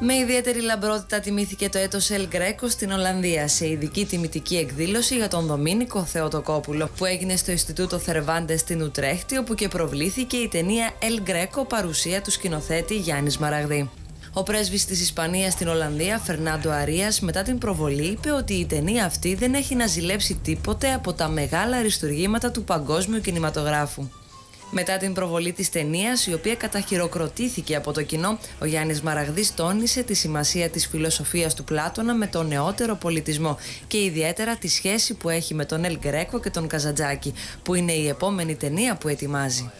Με ιδιαίτερη λαμπρότητα τιμήθηκε το έτος El Greco στην Ολλανδία σε ειδική τιμητική εκδήλωση για τον Δομήνικο Θεοτοκόπουλο που έγινε στο Ινστιτούτο Θερβάντες στην Ουτρέχτη όπου και προβλήθηκε η ταινία El Greco παρουσία του σκηνοθέτη Γιάννης Μαραγδί. Ο πρέσβης της Ισπανίας στην Ολλανδία, Φερνάντο Αρίας, μετά την προβολή είπε ότι η ταινία αυτή δεν έχει να ζηλέψει τίποτε από τα μεγάλα αριστουργήματα του παγκόσμιου κινηματογράφου. Μετά την προβολή της ταινίας, η οποία καταχειροκροτήθηκε από το κοινό, ο Γιάννης Μαραγδής τόνισε τη σημασία της φιλοσοφίας του Πλάτωνα με τον νεότερο πολιτισμό και ιδιαίτερα τη σχέση που έχει με τον Ελ Γκρέκο και τον Καζαντζάκη, που είναι η επόμενη ταινία που ετοιμάζει.